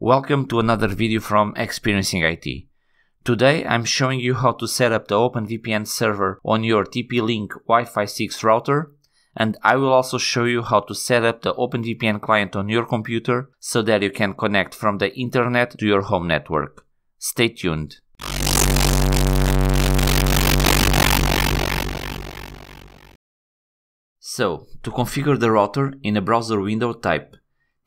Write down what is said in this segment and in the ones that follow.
Welcome to another video from Experiencing IT. Today I'm showing you how to set up the OpenVPN server on your TP-Link Wi-Fi 6 router and I will also show you how to set up the OpenVPN client on your computer so that you can connect from the internet to your home network. Stay tuned. So, to configure the router, in a browser window type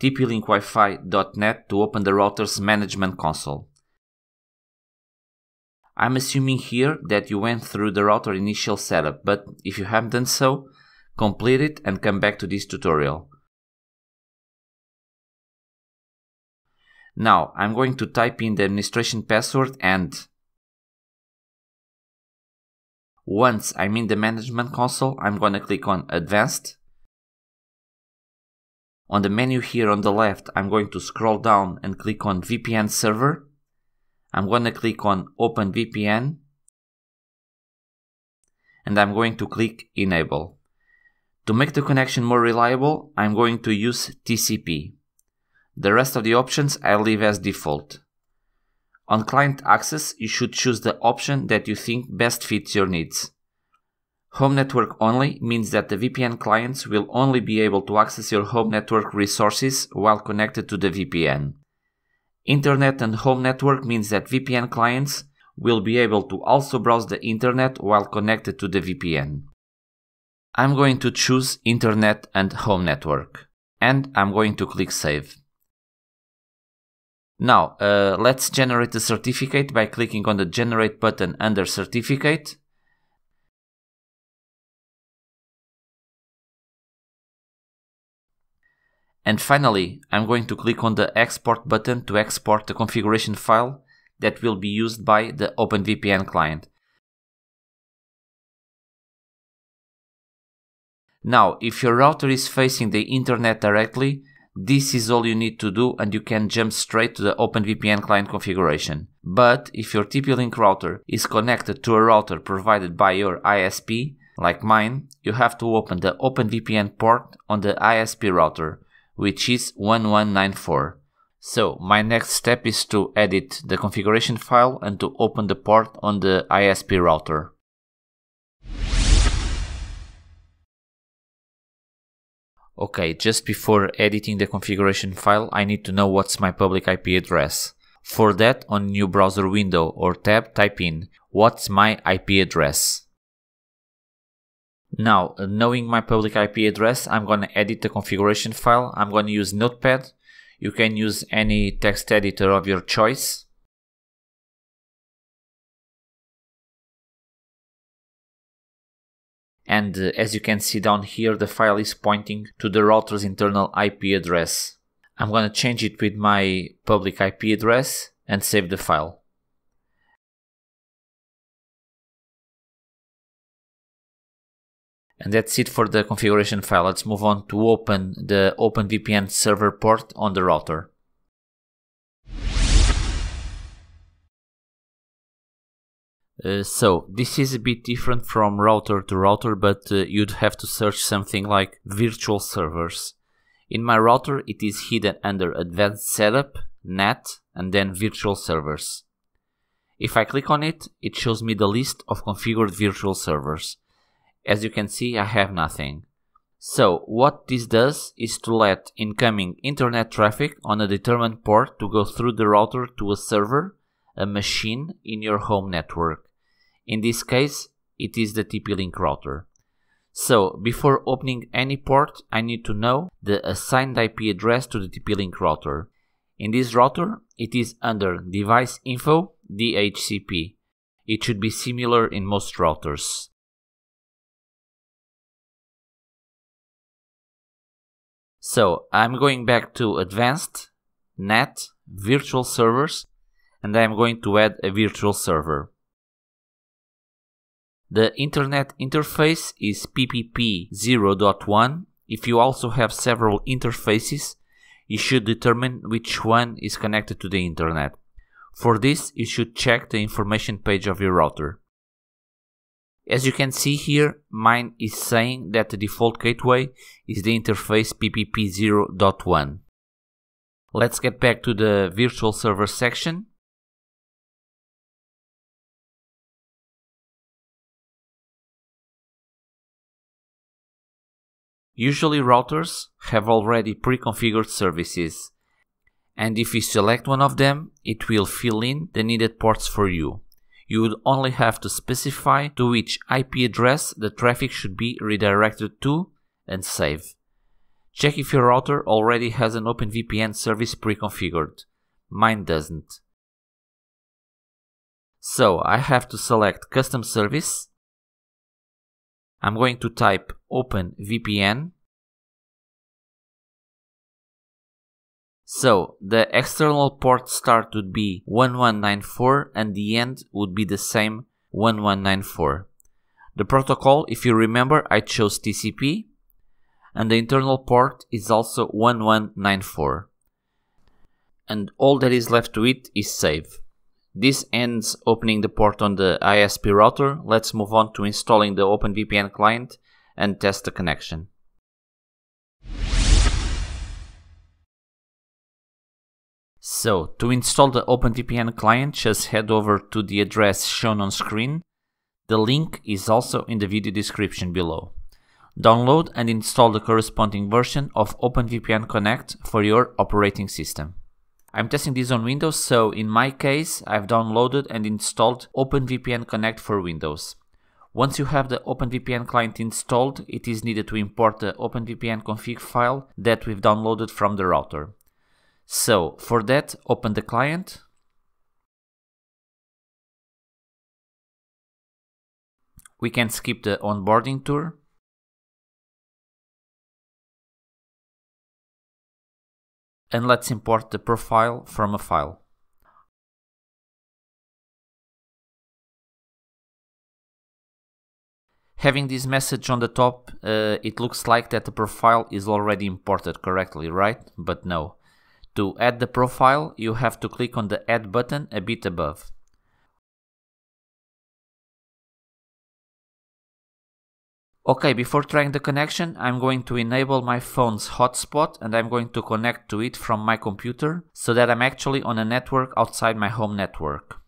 tplinkwifi.net to open the router's management console. I'm assuming here that you went through the router initial setup, but if you haven't done so, complete it and come back to this tutorial. Now, I'm going to type in the administration password and once I'm in the management console, I'm going to click on Advanced. On the menu here on the left, I'm going to scroll down and click on VPN Server. I'm going to click on OpenVPN. And I'm going to click Enable. To make the connection more reliable, I'm going to use TCP. The rest of the options I leave as default. On client access, you should choose the option that you think best fits your needs. Home network only means that the VPN clients will only be able to access your home network resources while connected to the VPN. Internet and home network means that VPN clients will be able to also browse the internet while connected to the VPN. I'm going to choose Internet and Home Network and I'm going to click Save. Now, uh, let's generate the certificate by clicking on the Generate button under Certificate. And finally, I'm going to click on the Export button to export the configuration file that will be used by the OpenVPN client. Now, if your router is facing the internet directly, this is all you need to do and you can jump straight to the OpenVPN client configuration. But if your TP-Link router is connected to a router provided by your ISP, like mine, you have to open the OpenVPN port on the ISP router, which is 1194. So my next step is to edit the configuration file and to open the port on the ISP router. Okay, just before editing the configuration file, I need to know what's my public IP address. For that, on new browser window or tab, type in what's my IP address. Now, knowing my public IP address, I'm going to edit the configuration file. I'm going to use Notepad. You can use any text editor of your choice. and uh, as you can see down here the file is pointing to the router's internal IP address. I'm going to change it with my public IP address and save the file. And that's it for the configuration file. Let's move on to open the OpenVPN server port on the router. Uh, so this is a bit different from router to router, but uh, you'd have to search something like virtual servers. In my router, it is hidden under advanced setup, NAT, and then virtual servers. If I click on it, it shows me the list of configured virtual servers. As you can see, I have nothing. So what this does is to let incoming internet traffic on a determined port to go through the router to a server, a machine in your home network. In this case, it is the TP-Link router. So, before opening any port, I need to know the assigned IP address to the TP-Link router. In this router, it is under Device Info DHCP. It should be similar in most routers. So, I'm going back to Advanced, NAT, Virtual Servers, and I'm going to add a virtual server. The internet interface is PPP 0.1. If you also have several interfaces, you should determine which one is connected to the internet. For this, you should check the information page of your router. As you can see here, mine is saying that the default gateway is the interface PPP 0.1. Let's get back to the virtual server section. Usually routers have already pre-configured services and if you select one of them, it will fill in the needed ports for you. You would only have to specify to which IP address the traffic should be redirected to and save. Check if your router already has an OpenVPN service pre-configured. Mine doesn't. So I have to select custom service. I'm going to type OpenVPN So the external port start would be 1194 and the end would be the same 1194. The protocol, if you remember, I chose TCP and the internal port is also 1194. And all that is left to it is save. This ends opening the port on the ISP router. Let's move on to installing the OpenVPN client and test the connection. So, to install the OpenVPN client, just head over to the address shown on screen. The link is also in the video description below. Download and install the corresponding version of OpenVPN Connect for your operating system. I'm testing this on Windows, so in my case, I've downloaded and installed OpenVPN Connect for Windows. Once you have the OpenVPN client installed, it is needed to import the OpenVPN config file that we've downloaded from the router. So for that, open the client. We can skip the onboarding tour. And let's import the profile from a file. Having this message on the top, uh, it looks like that the profile is already imported correctly, right? But no. To add the profile, you have to click on the Add button a bit above. Okay, before trying the connection, I'm going to enable my phone's hotspot and I'm going to connect to it from my computer so that I'm actually on a network outside my home network.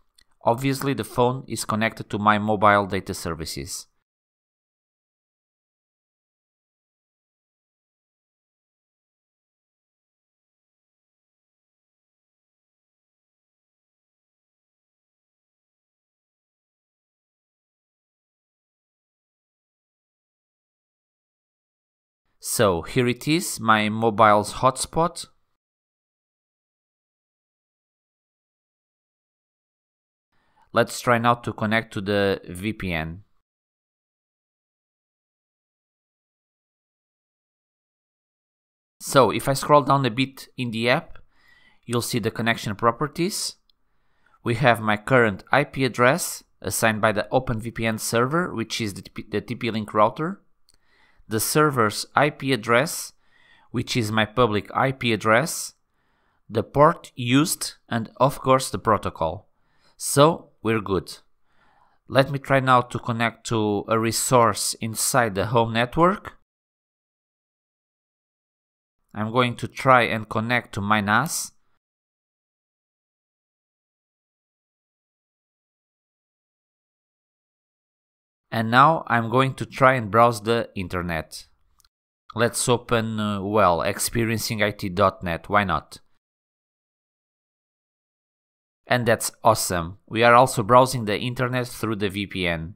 Obviously, the phone is connected to my mobile data services. So here it is, my mobile's hotspot. Let's try now to connect to the VPN. So if I scroll down a bit in the app, you'll see the connection properties. We have my current IP address assigned by the OpenVPN server, which is the, the TP-Link router the server's IP address, which is my public IP address, the port used, and of course the protocol. So we're good. Let me try now to connect to a resource inside the home network. I'm going to try and connect to my NAS. And now I'm going to try and browse the internet. Let's open, uh, well, experiencingit.net, why not? And that's awesome. We are also browsing the internet through the VPN.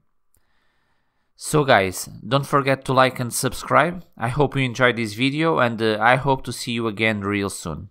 So guys, don't forget to like and subscribe. I hope you enjoyed this video and uh, I hope to see you again real soon.